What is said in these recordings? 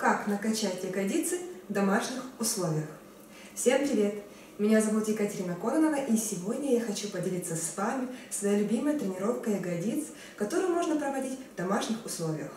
как накачать ягодицы в домашних условиях. Всем привет! Меня зовут Екатерина Кононова, и сегодня я хочу поделиться с вами своей любимой тренировкой ягодиц, которую можно проводить в домашних условиях.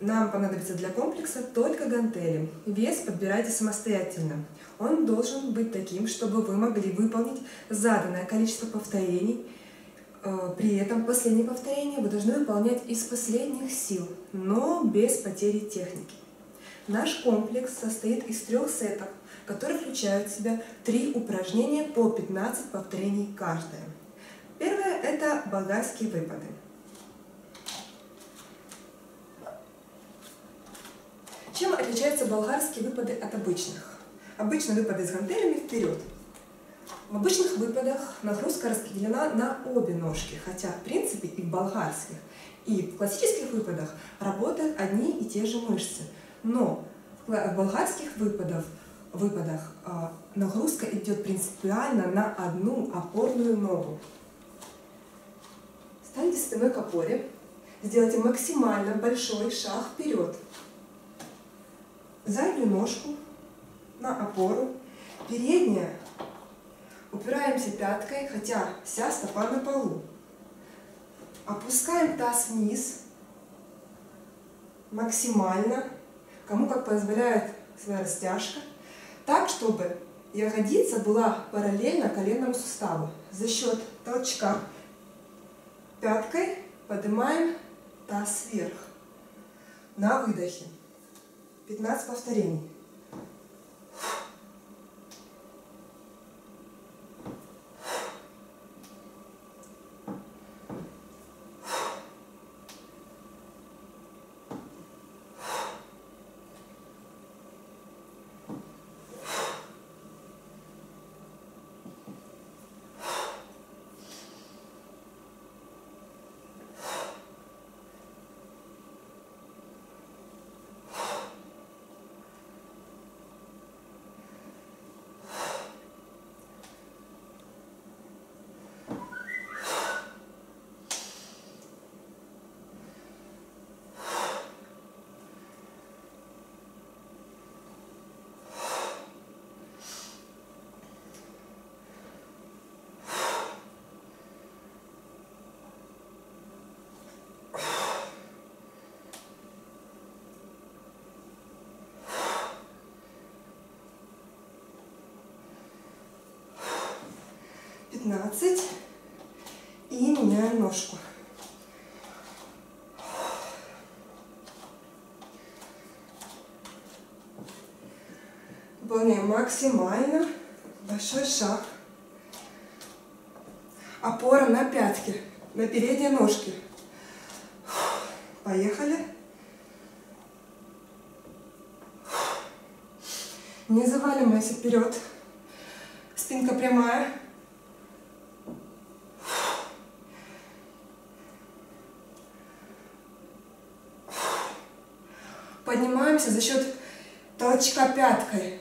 Нам понадобится для комплекса только гантели. Вес подбирайте самостоятельно. Он должен быть таким, чтобы вы могли выполнить заданное количество повторений при этом последнее повторение вы должны выполнять из последних сил, но без потери техники. Наш комплекс состоит из трех сетов, которые включают в себя три упражнения по 15 повторений каждое. Первое – это болгарские выпады. Чем отличаются болгарские выпады от обычных? Обычные выпады с гантелями вперед – в обычных выпадах нагрузка распределена на обе ножки, хотя в принципе и в болгарских, и в классических выпадах работают одни и те же мышцы. Но в болгарских выпадах, выпадах нагрузка идет принципиально на одну опорную ногу. Станьте спиной к опоре, сделайте максимально большой шаг вперед. Заднюю ножку на опору, передняя Упираемся пяткой, хотя вся стопа на полу. Опускаем таз вниз максимально, кому как позволяет своя растяжка, так, чтобы ягодица была параллельно коленному суставу. За счет толчка пяткой поднимаем таз вверх. На выдохе. 15 повторений. Пятнадцать и меняем ножку. Выполняем максимально большой шаг. Опора на пятки, на передние ножки. Поехали. Не заваливайся вперед. Спинка прямая. Поднимаемся за счет толчка пяткой.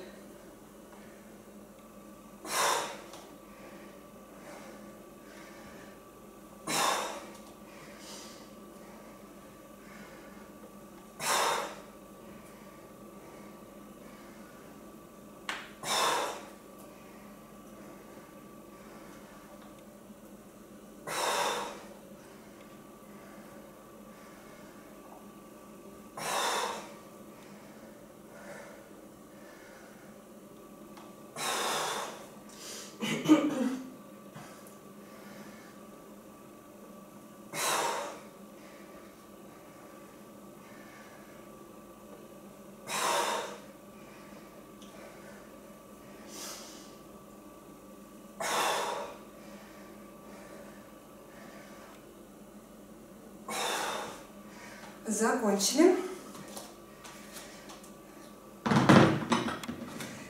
Закончили.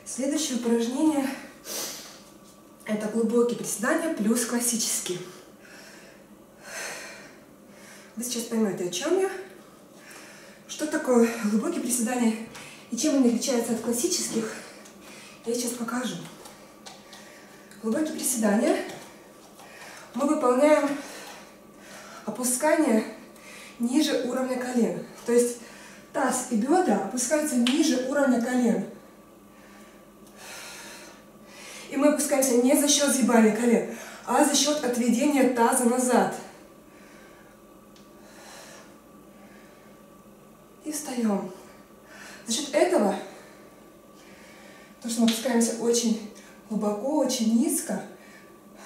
Следующее упражнение – это глубокие приседания плюс классические. Вы сейчас поймете, о чем я. Что такое глубокие приседания и чем они отличаются от классических, я сейчас покажу. Глубокие приседания мы выполняем опускание ниже уровня колена. То есть Таз и бедра опускаются ниже уровня колен. И мы опускаемся не за счет сгибания колен, а за счет отведения таза назад. И встаем. За счет этого, то, что мы опускаемся очень глубоко, очень низко,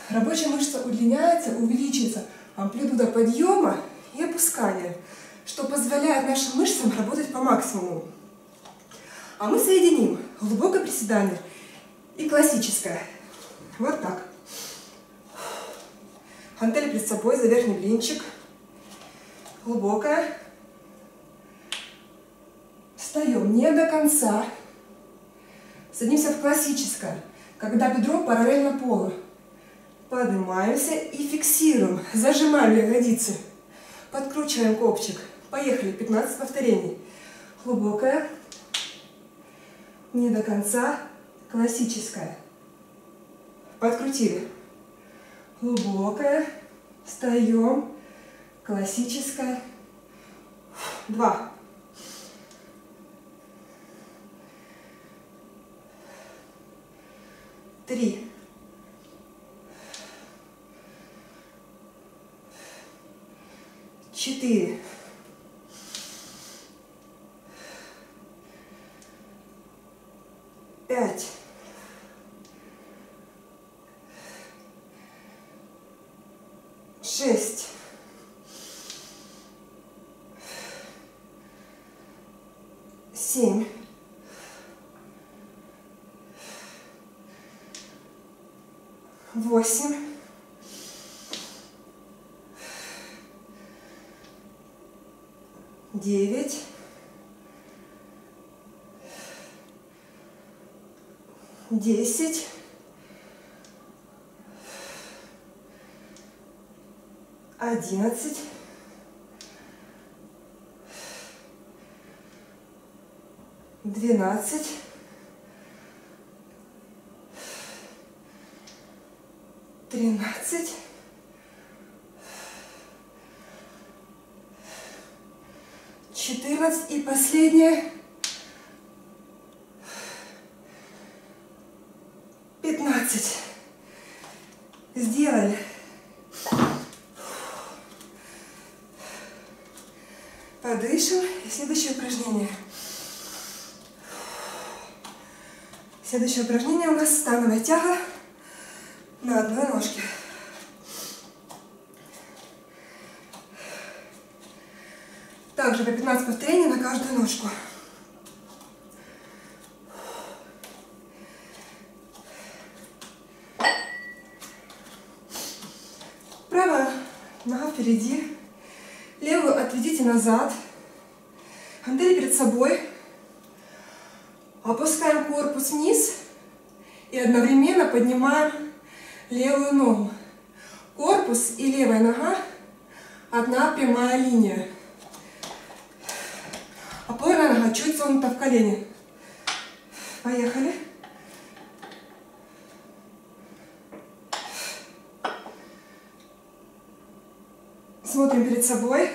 рабочая мышца удлиняется, увеличивается амплитуда подъема и опускания, что позволяет нашим мышцам работать по максимуму. А мы соединим глубокое приседание и классическое. Вот так. Гантель перед собой за верхний блинчик. Глубокое. Встаем не до конца. Садимся в классическое, когда бедро параллельно полу. Поднимаемся и фиксируем. Зажимаем ягодицы. Подкручиваем копчик. Поехали. 15 повторений. Глубокое. Не до конца. Классическое. Подкрутили. Глубокое. Встаем. Классическое. Два. Три. Четыре. Пять. Шесть. Семь. Восемь. Девять. Десять. Одиннадцать. Двенадцать. Тринадцать. Четырнадцать. И последнее. Пятнадцать. Сделали. Подышим. Следующее упражнение. Следующее упражнение у нас становая тяга на одной ножке. Также по 15 повторений на каждую ножку. Правая нога впереди. Левую отведите назад. Гантели перед собой. Опускаем корпус вниз и одновременно поднимаем левую ногу. Корпус и левая нога одна прямая линия. Опорная нога чуть согнута в колени. Поехали. Смотрим перед собой.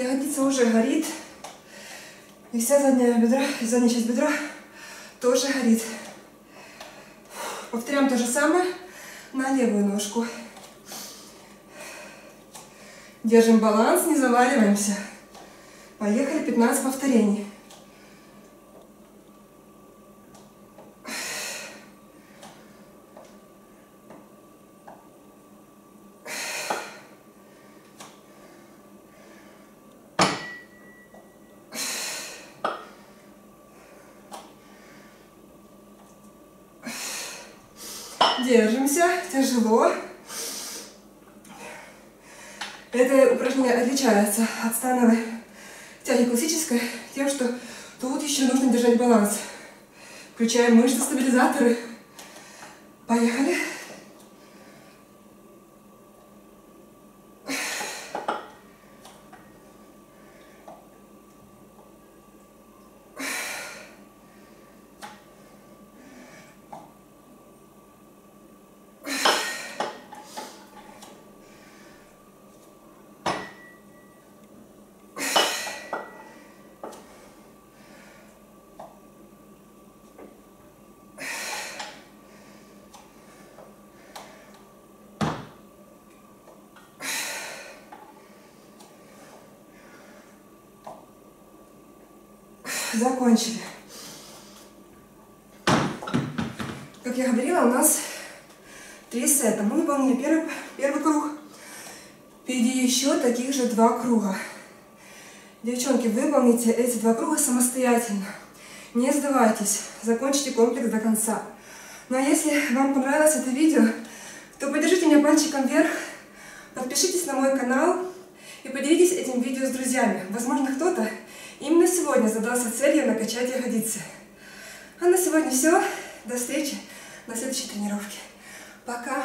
Ягодица уже горит. И вся задняя бедра, задняя часть бедра тоже горит. Повторяем то же самое на левую ножку. Держим баланс, не заваливаемся. Поехали, 15 повторений. Держимся, тяжело. Это упражнение отличается от становой тяги классической тем, что тут еще нужно держать баланс. Включаем мышцы-стабилизаторы. Поехали. Закончили. Как я говорила, у нас три сета. Мы выполнили первый, первый круг. Впереди еще таких же два круга. Девчонки, выполните эти два круга самостоятельно. Не сдавайтесь, закончите комплекс до конца. Ну а если вам понравилось это видео, то поддержите меня пальчиком вверх, подпишитесь на мой канал и поделитесь этим видео с друзьями. Возможно, кто-то Именно сегодня задался целью накачать ягодицы. А на сегодня все. До встречи на следующей тренировке. Пока.